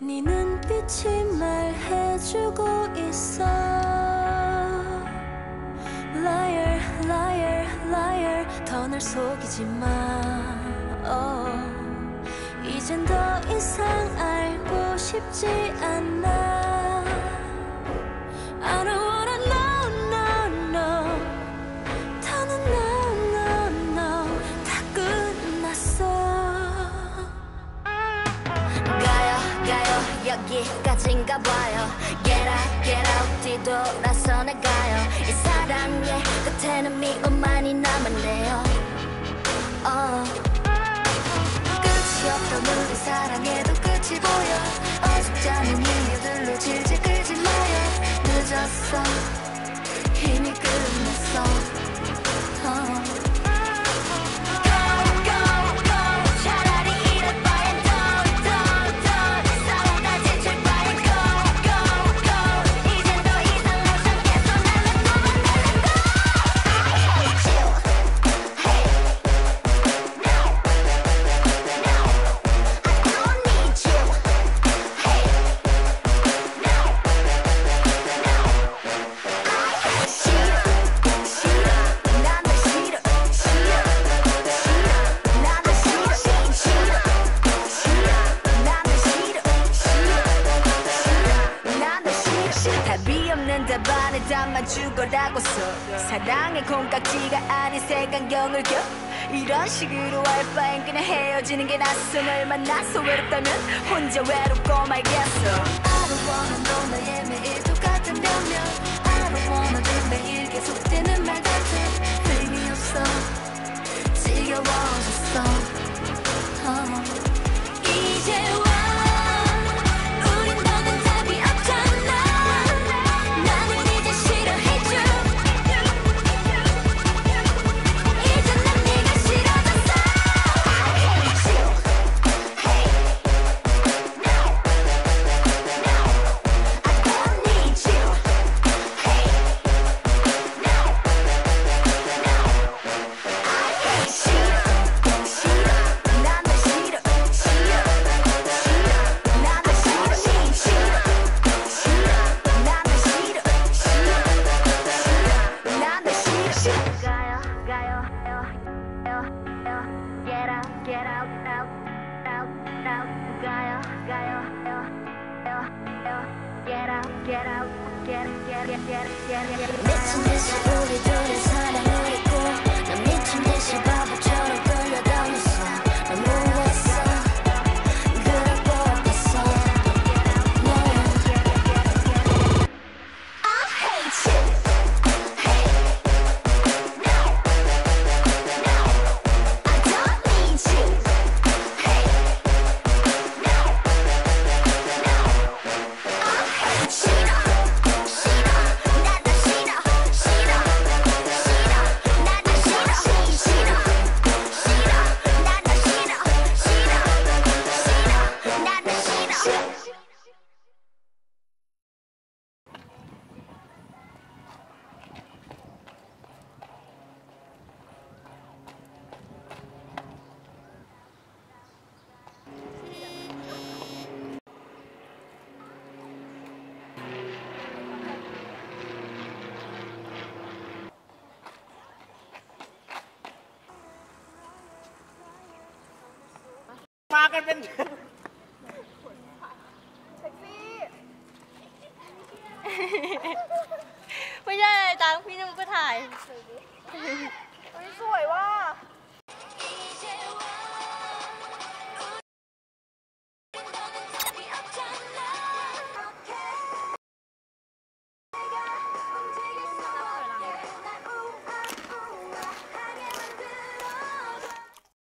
네 눈빛이 말해주고 있어. Liar, liar, liar. 더 날 속이지 마. Oh. 이젠 더 이상 알고 싶지 않아 여기까지인가 봐요. Get out get out 뒤돌아서 나가요. 이 사랑의 끝에는 미움만이 남았네요. 어. 끝이 없던 우리 사랑에도 끝이 보여. 않은 이유들로 질질 끌지 마요. 늦었어 담아 죽어라고서 사랑의 콩깍지가 아닌 색안경을 껴 이런 식으로 할 바엔 그냥 헤어지는 게 낫어 널 만나서 외롭다면 혼자 외롭고 말겠어 Get out, get out, get, get, get, get, get, get. 미친 듯이 우리 둘의 사랑을 ไม่ใช่ตังพี่นุ่มก็ถ่าย สวยว่ะ